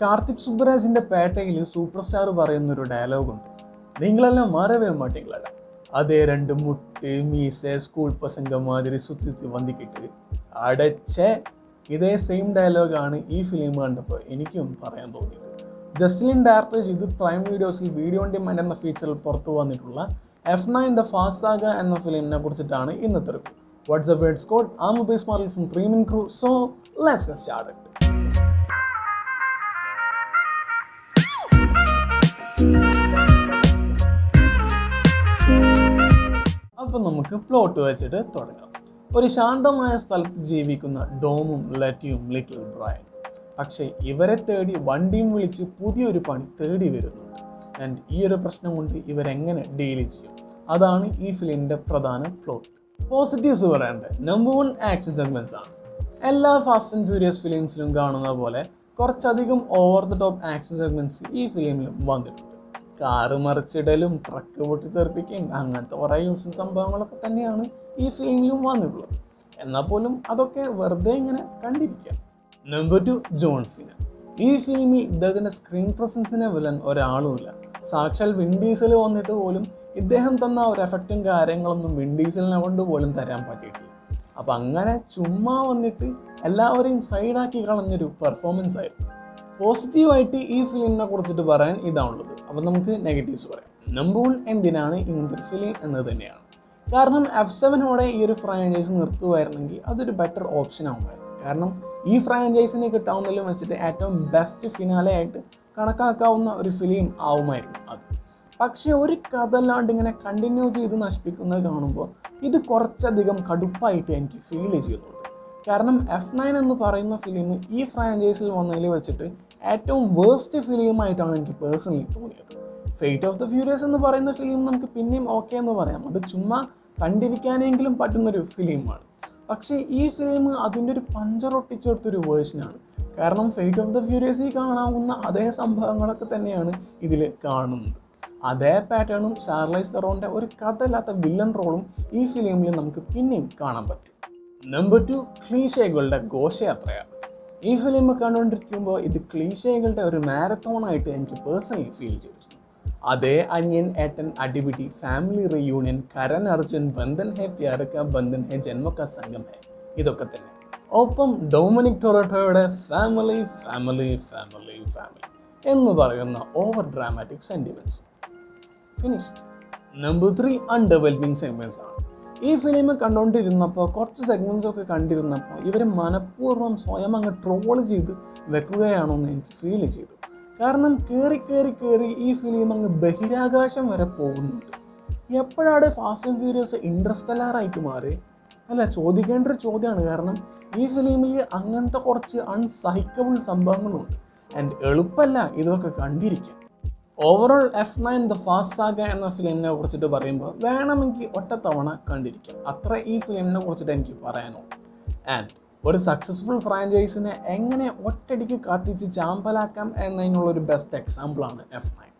കാർത്തിക് സുബ്ബരാജിന്റെ പേട്ടയിൽ super star പറയുന്നൊരു ഡയലോഗുണ്ട് നിങ്ങളെല്ലാം മറവേ മാട്ടിങ്ങളാണ് അതേ രണ്ട് മുട്ട് മീസ സ്കൂൾ പസങ്ക മാതിരി സുത്തി വന്നിക്കിട്ട് അടച്ചേ. ഇതേ സെയിം ഡയലോഗാണ് ഈ ഫിലിം കണ്ടപ്പോൾ എനിക്കും പറയാൻ തോന്നിയത്. ജസ്റ്റിൻ ഡയറക്ടർ ചെയ്ത് പ്രൈം വീഡിയോസിൽ വീഡിയോ ഓൺ ഡിമാൻഡ് എന്ന ഫീച്ചറിൽ പുറത്തു വന്നിട്ടുള്ള F nine the fast saga എന്ന ഫിലിമിനെ കുറിച്ചിട്ടാണ് ഇന്നത്തെ report WhatsApp A words code am base Marlin from ക്രീമിൻ crew so let's start it അപ്പം നമുക്ക് പ്ലോട്ട് വെച്ചിട്ട് തുടങ്ങാം. ഒരു ശാന്തമായ സ്ഥലത്ത് ജീവിക്കുന്ന ഡോമും ലറ്റിയും ലിറ്റിൽ ബ്രയനും. പക്ഷേ ഇവരെ തേടി വണ്ടിയും വിളിച്ച് പുതിയൊരു പണി തേടി വരുന്നുണ്ട്. ആൻഡ് ഈ ഒരു പ്രശ്നം കൊണ്ട് ഇവരെങ്ങനെ ഡീൽ ചെയ്യും? അതാണ് ഈ ഫിലിമിന്റെ പ്രധാന പ്ലോട്ട് പോസിറ്റീവ്സ് പറയേണ്ടത് നമ്പർ വൺ ആക്ഷൻ സെഗ്മെൻസ് ആണ്. എല്ലാ ഫാസ്റ്റ് ആൻഡ് ഫ്യൂരിയസ് ഫിലിംസിലും കാണുന്ന പോലെ കുറച്ചധികം over the top action segments ഈ ഫിലിമിലും വന്നിട്ടുണ്ട്. കാറ് മറിച്ചിടലും ട്രക്ക് പൊട്ടി തെറിപ്പിക്കുകയും അങ്ങനത്തെ കുറേ യൂസും സംഭവങ്ങളൊക്കെ തന്നെയാണ് ഈ ഫിലിമിലും വന്നിട്ടുള്ളത്. എന്നാൽ പോലും അതൊക്കെ വെറുതെ ഇങ്ങനെ കണ്ടിരിക്കാം നമ്പർ ടു ജോൺസിന് ഈ ഫിലിമിൽ ഇദ്ദേഹത്തിന്റെ സ്ക്രീൻ പ്രസൻസിനെ വിലൻ ഒരാളുമില്ല. സാക്ഷാൽ വിൻഡീസിൽ വന്നിട്ട് പോലും ഇദ്ദേഹം തന്ന ഒരു എഫക്റ്റും കാര്യങ്ങളൊന്നും വിൻഡീസിലിനെ കൊണ്ട് പോലും തരാൻ പറ്റിയിട്ടില്ല. അപ്പം അങ്ങനെ ചുമ്മാ വന്നിട്ട് എല്ലാവരെയും സൈഡാക്കി കളഞ്ഞൊരു പെർഫോമൻസ് ആയിരുന്നു. പോസിറ്റീവായിട്ട് ഈ ഫിലിമിനെ കുറിച്ചിട്ട് പറയാൻ ഇതാണുള്ളത്. അപ്പം നമുക്ക് നെഗറ്റീവ്സ് പറയാം. നമ്പർ വൺ എന്തിനാണ് ഇങ്ങനത്തെ ഒരു ഫിലിം എന്നത് തന്നെയാണ്. കാരണം എഫ് സെവനോടെ ഈ ഒരു ഫ്രാഞ്ചൈസ് നിർത്തുമായിരുന്നെങ്കിൽ അതൊരു ബെറ്റർ ഓപ്ഷൻ ആവുമായിരുന്നു. കാരണം ഈ ഫ്രാഞ്ചൈസിനെ കിട്ടാവുന്നതിലും വെച്ചിട്ട് ഏറ്റവും ബെസ്റ്റ് ഫിനാലെ ആയിട്ട് കണക്കാക്കാവുന്ന ഒരു ഫിലിം ആവുമായിരുന്നു അത്. പക്ഷേ ഒരു കഥ അല്ലാണ്ട് ഇങ്ങനെ കണ്ടിന്യൂ ചെയ്ത് നശിപ്പിക്കുന്നത് കാണുമ്പോൾ ഇത് കുറച്ചധികം കടുപ്പായിട്ട് എനിക്ക് ഫീൽ ചെയ്യുന്നുണ്ട്. കാരണം എഫ് നയൻ എന്ന് പറയുന്ന ഫിലിം ഈ ഫ്രാഞ്ചൈസിൽ വന്നതിൽ വെച്ചിട്ട് ഏറ്റവും വേസ്റ്റ് ഫിലിമായിട്ടാണ് എനിക്ക് പേഴ്സണലി തോന്നിയത്. ഫെയ്റ്റ് ഓഫ് ദ ഫ്യൂരിയസ് എന്ന് പറയുന്ന ഫിലിം നമുക്ക് പിന്നെയും ഓക്കെ എന്ന് പറയാം. അത് ചുമ്മാ കണ്ടിരിക്കാനെങ്കിലും പറ്റുന്നൊരു ഫിലിമാണ് പക്ഷേ ഈ ഫിലിം അതിന്റെ ഒരു പഞ്ചറൊട്ടിച്ചെടുത്തൊരു വേർഷനാണ് കാരണം ഫെയ്റ്റ് ഓഫ് ദ ഫ്യൂരിയസിൽ കാണാവുന്ന അതേ സംഭവങ്ങളൊക്കെ തന്നെയാണ് ഇതിൽ കാണുന്നത്. അതേ പാറ്റേണും ഷാർലൈസ് തെറോന്റെ ഒരു കഥയില്ലാത്ത വില്ലൻ റോളും ഈ ഫിലിമിൽ നമുക്ക് പിന്നെയും കാണാൻ പറ്റും. നമ്പർ ടു ക്ലീഷേകളുടെ ഘോഷയാത്രയാണ്. ഈ ഫിലിം കണ്ടുകൊണ്ടിരിക്കുമ്പോൾ ഇത് ക്ലീശകളുടെ ഒരു മാരത്തോണായിട്ട് എനിക്ക് പേഴ്സണലി ഫീൽ ചെയ്തിരുന്നു അതേ അനിയൻ ഏട്ടൻ അടിപിടി ഫാമിലി റീയൂണിയൻ കരൻ അർജുൻ ബന്ധൻ ഹെ പ്യാരക്ക ബന്ധൻ ഹെ ജന്മക്ക സംഘം ഹെ ഇതൊക്കെ തന്നെ. ഒപ്പം ഡൊമിനിക് ടൊറോട്ടോയുടെ ഫാമിലി ഫാമിലി ഫാമിലി ഫാമിലി എന്ന് പറയുന്ന over dramatic സെന്റിമെന്റ്സും finished number three undeveloping sentiments ആണ്. ഈ ഫിലിം കണ്ടുകൊണ്ടിരുന്നപ്പോൾ കുറച്ച് സെഗ്മെന്റ്സ് ഒക്കെ കണ്ടിരുന്നപ്പോൾ ഇവർ മനഃപൂർവം സ്വയം അങ്ങ് ട്രോൾ ചെയ്ത് വെക്കുകയാണോ എന്ന് എനിക്ക് ഫീൽ ചെയ്തു. കാരണം കയറി കയറി കയറി ഈ ഫിലിം അങ്ങ് ബഹിരാകാശം വരെ പോകുന്നുണ്ട്. എപ്പോഴാണ് ഫാസ്റ്റ് ആൻഡ് ഫ്യൂരിയസ് ഇൻട്രസ്റ്റലാറായിട്ട് മാറി? അല്ല ചോദിക്കേണ്ട ഒരു ചോദ്യമാണ്. കാരണം ഈ ഫിലിമിൽ അങ്ങനത്തെ കുറച്ച് അൺസഹിക്കബിൾ സംഭവങ്ങളുണ്ട്. ആൻഡ് എളുപ്പമല്ല ഇതൊക്കെ കണ്ടിരിക്കാൻ. Overall F nine the fast saga എന്ന ഫിലിമിനെ കുറിച്ചിട്ട് പറയുമ്പോൾ വേണമെങ്കിൽ ഒറ്റത്തവണ കണ്ടിരിക്കാം. അത്ര ഈ ഫിലിമിനെ കുറിച്ചിട്ട് എനിക്ക് പറയാനുള്ളൂ. ആൻഡ് ഒരു സക്സസ്ഫുൾ ഫ്രാഞ്ചൈസിനെ എങ്ങനെ ഒറ്റടിക്ക് കത്തിച്ച് ചാമ്പലാക്കാം എന്നതിനുള്ളൊരു ബെസ്റ്റ് എക്സാമ്പിളാണ് എഫ് നയൻ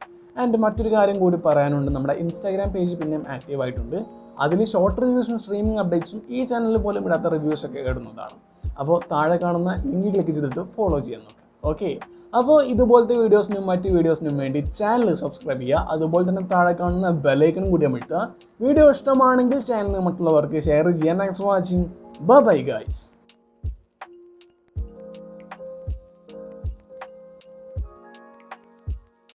ആൻഡ് മറ്റൊരു കാര്യം കൂടി പറയാനുണ്ട്. നമ്മുടെ ഇൻസ്റ്റാഗ്രാം പേജ് പിന്നെയും ആക്റ്റീവ് ആയിട്ടുണ്ട്. അതിൽ ഷോർട്ട് റിവ്യൂസും സ്ട്രീമിംഗ് അപ്ഡേറ്റ്സും ഈ ചാനലിൽ പോലും ഇടാത്ത റിവ്യൂസൊക്കെ ഇടുന്നതാണ്. അപ്പോൾ താഴെ കാണുന്ന ലിങ്ക് ക്ലിക്ക് ചെയ്തിട്ട് ഫോളോ ചെയ്യാൻ നോക്കാം ഓക്കെ അപ്പോൾ ഇതുപോലത്തെ വീഡിയോസിനും മറ്റ് വീഡിയോസിനും വേണ്ടി ചാനൽ സബ്സ്ക്രൈബ് ചെയ്യുക. അതുപോലെ തന്നെ താഴെ കാണുന്ന ബെലൈക്കനും കൂടി അമഴ്ത്തുക വീഡിയോ ഇഷ്ടമാണെങ്കിൽ ചാനൽ മറ്റുള്ളവർക്ക് ഷെയർ ചെയ്യാൻ thanks for watching bye guys